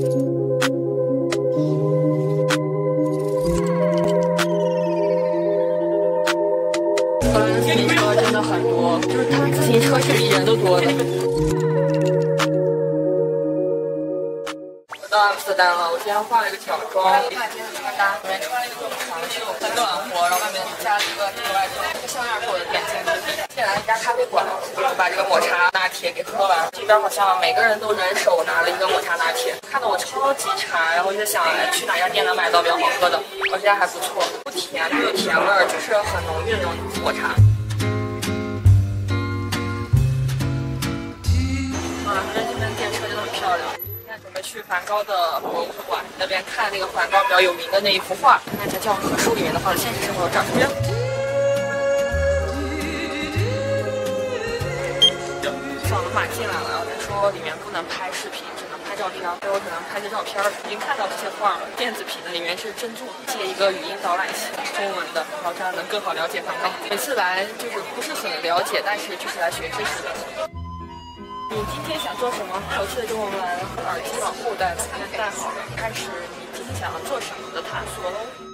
荷兰的自行车真的很多，就是他们自行车是比人都多的。我到阿姆斯特丹了，我今天化了一个角妆，夏天的穿搭，里面穿了一个这种长袖，很暖和，然后外面加了一个这个外套，这个项链是我的。咖啡馆，我把这个抹茶拿铁给喝完。这边好像每个人都人手拿了一个抹茶拿铁，看得我超级馋，然后就想，去哪家店能买到比较好喝的？我这家还不错，不甜，没有甜味儿，就是很浓郁的那种抹茶。啊，反正这边电车真的很漂亮。现在准备去梵高的博物馆那边看那个梵高比较有名的那一幅画，看一下教科书里面的画，现实生活长什码进来了，他说里面不能拍视频，只能拍照片，所以我只能拍些照片。已经看到这些画了，电子屏的里面是珍珠，借一个语音导览器，中文的，然后这样能更好了解梵高。每次来就是不是很了解，但是就是来学知识的。你今天想做什么？熟悉的中文文，耳机往后戴，把它戴好了，开始你今天想要做什么的探索喽。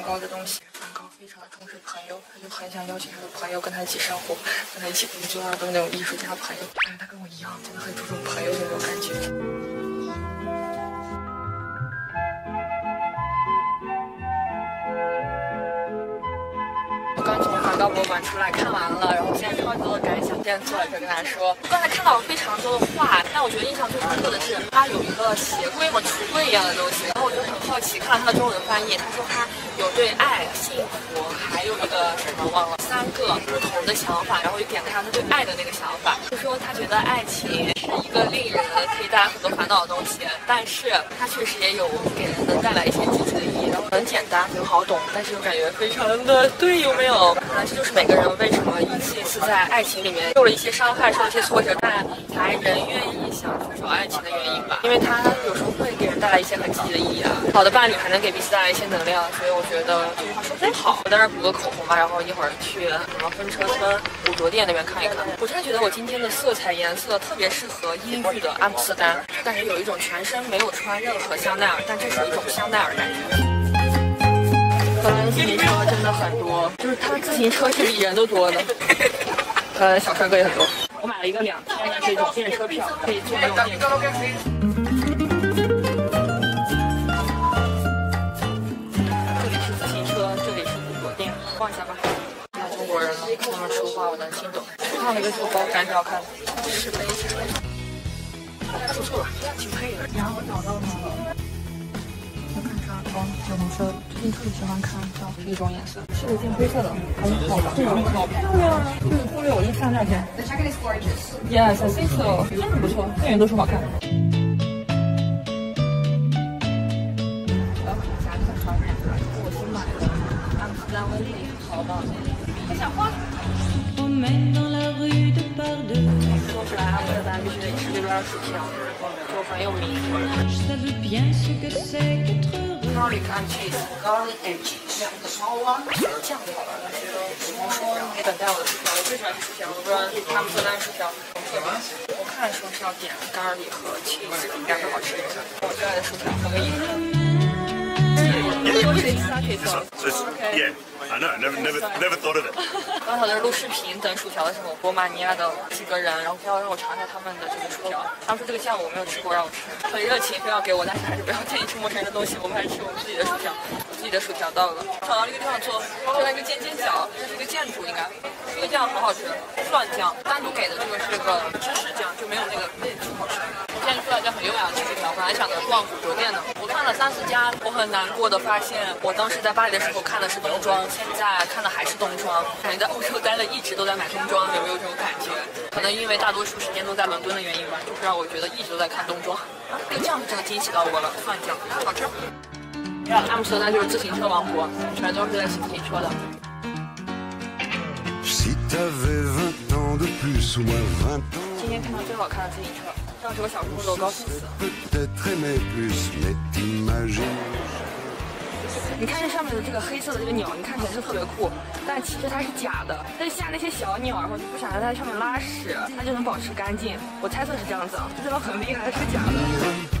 梵高的东西。梵高非常的重视朋友，他就很想邀请他的朋友跟他一起生活，跟他一起工作，都是那种艺术家朋友。感觉他跟我一样，真的很注重朋友的那种感觉。我刚从梵高博物馆出来看完了，然后现在超级多的感想，现在坐在这跟他说。刚才看到了非常多的画，但我觉得印象最深刻的是它有一个鞋柜嘛橱柜一样的东西，好奇，看了他的中文翻译，他说他有对爱、幸福，还有一个什么忘了，三个不同的想法，然后就点开他对爱的那个想法，就说他觉得爱情是一个令人可以带来很多烦恼的东西，但是它确实也有给人能带来一些积极的意义，然后很简单，很好懂，但是又感觉非常的对，有没有？可能这就是每个人为什么一次一次在爱情里面受了一些伤害，受了一些挫折，但还仍愿意想分手爱情的原因吧。因为他有时候会带来一些很积极的意义啊。好的伴侣还能给彼此带来一些能量，所以我觉得这句话说得真好。我在那儿补个口红吧，然后一会儿去什么分车村古着店那边看一看。我真的觉得我今天的色彩颜色特别适合阴郁的阿姆斯丹，感觉有一种全身没有穿任何香奈儿，但这是一种香奈儿感觉。荷兰的自行车真的很多，就是他们自行车是比人都多的。呃小帅哥也很多。我买了一个两天的这种电车票，可以坐那种电车。一下吧。看中国人了，他们说话我能听懂。看了一个这个包，感觉好看，是杯子。还不错，挺配的。然后我找到它了。我看它光酒红色，最近特别喜欢看到这种颜色，是一件灰色的，很好吧？这种好漂亮啊！这个攻略我就看那天。Yes, I think so，真的不错，店员都说好看。丽淘宝，还想花。说出来阿姆斯特丹必须得吃这边的薯条，就很有名。Garlic and cheese, garlic and cheese，两个超啊！酱就好了，那些都不用说。然后等待我的薯条，我最喜欢吃薯条，我不知道阿姆斯特丹薯条。我看说是要点咖喱和青酱应该是好吃一点。我最爱的薯条，合个影。Just, yeah, I know. Never, never, never thought of it. 刚才在这录视频等薯条的时候，罗马尼亚的几个人，然后非要让我尝一下他们的这个薯条。他们说这个酱我没有吃过，让我吃，很热情，非要给我，但是还是不要建议吃陌生人的东西，我们还是吃我们自己的薯条。我自己的薯条到了，找到了一个地方做，就在一个尖尖角，这是一个建筑应该。这个酱很好吃，蒜酱，单独给的这个是这个芝士酱，就没有那个那猪好吃。现在出来就很优雅的吃薯条，本来想着逛古着店呢，我看了三四家，我很难过的发现，我当时在巴黎的时候看的是冬装，现在看的还是冬装，感觉在欧洲待了一直都在买冬装，有没有这种感觉？可能因为大多数时间都在伦敦的原因吧，就是让我觉得一直都在看冬装。这个酱是真的惊喜到我了，蒜酱好吃。阿姆斯特丹就是自行车王国，全都是在骑自行车的。Si t'avais 20 ans de plus ou moins 20 ans, 今天看到最好看的自行车，到时候小朋都高兴死你看这上面的这个黑色的这个鸟你看起来是特别酷但其实它是假的它就下那些小鸟然后就不想让它在上面拉屎它就能保持干净。我猜测是这样子啊就这种很厉害是假的。